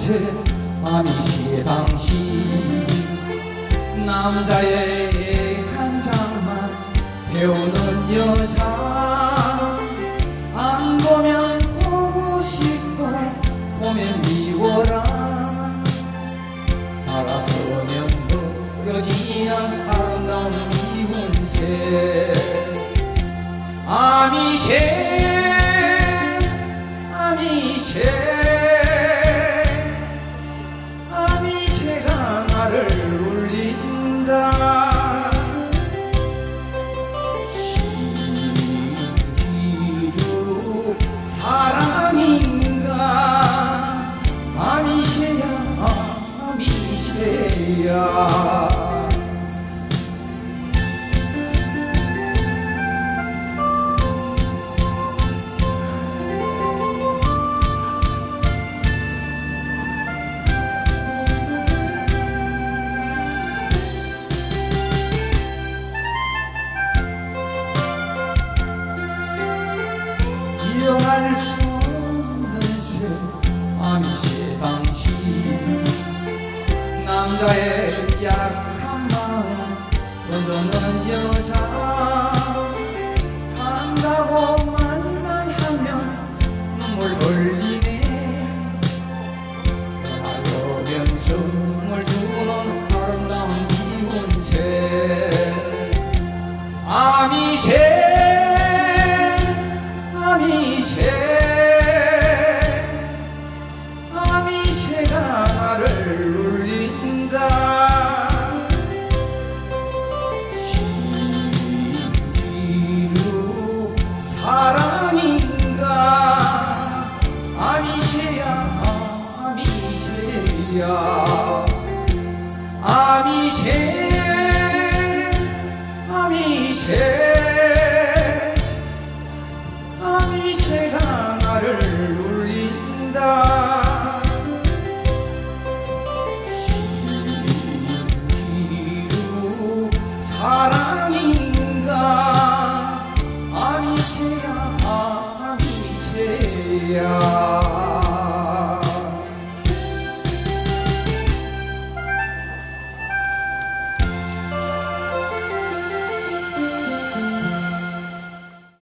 새 아미시의 당시. 남자의 한 장만 배우는 여자. 안 보면 보고 싶어 보면 미워라. 알아서면 버려지는 아름다운 미운새. 아미새 나를 울린다. 사랑인가? 아미새야 아미새야 수 없는 새 아미새 당신. 남자의 약한 마음 건드는 여자 아미새야. 아미새 아미새 아미새가 나를 울린다. 시기로 사랑인가? 아미새야 아미새야